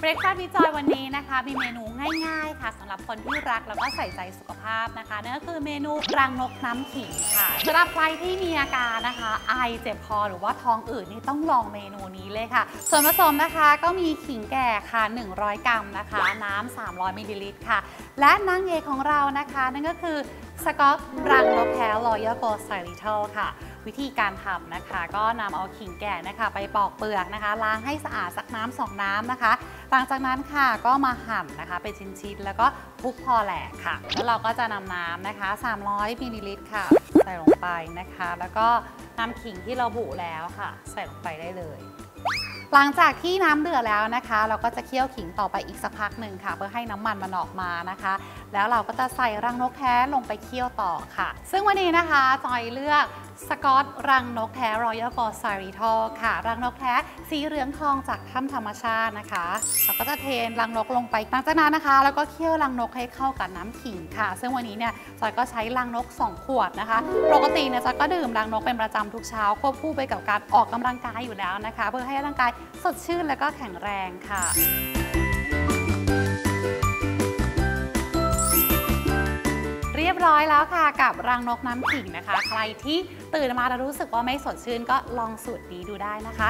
Breakfast with Joy วันนี้นะคะ มีเมนูง่ายๆ ค่ะสำหรับคนที่รักแล้วก็ใส่ใจสุขภาพนะคะนั่นก็คือเมนูรังนกน้ำขิงค่ะสำหรับใครที่มีอาการนะคะ ไอเจ็บคอหรือว่าท้องอืดนี่ต้องลองเมนูนี้เลยค่ะ ส่วนผสมนะคะก็มีขิงแก่ค่ะ 100 กรัมนะคะ น้ำ 300มิลลิลิตรค่ะ และนางเอกของเรานะคะ นั่นก็คือสก๊อตรังนกแท้ Royal Gold Xylitol ค่ะวิธีการทำนะคะ ก็นำเอาขิงแก่นะคะ ไปปอกเปลือกนะคะ ล้างให้สะอาดสักน้ำสองน้ำนะคะ หลังจากนั้นค่ะก็มาหั่นนะคะเป็นชิ้นๆแล้วก็ทุบพอแหลกค่ะ แล้วเราก็จะนำน้ำนะคะ 300มิลลิลิตรค่ะ ใส่ลงไปนะคะ แล้วก็น้ำขิงที่เราบุแล้วค่ะ ใส่ลงไปได้เลย หลังจากที่น้ำเดือดแล้วนะคะ เราก็จะเคี่ยวขิงต่อไปอีกสักพักหนึ่งค่ะ เพื่อให้น้ำมันมันออกมานะคะ แล้วเราก็จะใส่รังนกแท้ลงไปเคี่ยวต่อค่ะ ซึ่งวันนี้นะคะจอยเลือกสกอตรังนกแท้ Royal g o s a r i t a l ค่ะ รังนกแท้สีเหลืองทองจากถ้ำธรรมชาตินะคะ เราก็จะเทนรังนกลงไปหลังจากนั้นนะคะ แล้วก็เคี่ยวรังนกให้เข้ากับน้ำขิงค่ะ ซึ่งวันนี้เนี่ยจอยก็ใช้รังนก 2 ขวดนะคะ ปกติเนี่ยจอยก็ดื่มรังนกเป็นประจำทุกเช้าควบคู่ไปกับการออกกำลังกายอยู่แล้วนะคะ เพื่อให้ร่างกายสดชื่นและก็แข็งแรงค่ะเรียบร้อยแล้วค่ะกับรังนกน้ำขิงนะคะ ใครที่ตื่นมาแล้วรู้สึกว่าไม่สดชื่นก็ลองสูตรนี้ดูได้นะคะ